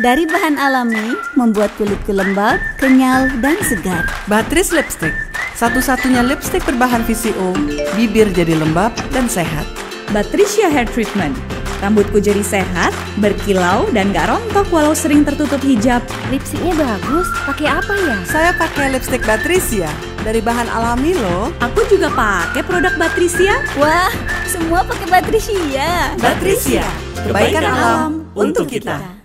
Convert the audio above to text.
Dari bahan alami, membuat kulitku lembab, kenyal, dan segar. Batris Lipstick, satu-satunya lipstick berbahan VCO, bibir jadi lembab dan sehat. Batricia Hair Treatment, rambutku jadi sehat, berkilau, dan gak rontok walau sering tertutup hijab. Lipstiknya bagus, pakai apa ya? Saya pakai lipstick Batricia, dari bahan alami loh. Aku juga pakai produk Batricia. Wah, semua pakai Batricia. Batricia, kebaikan alam untuk kita.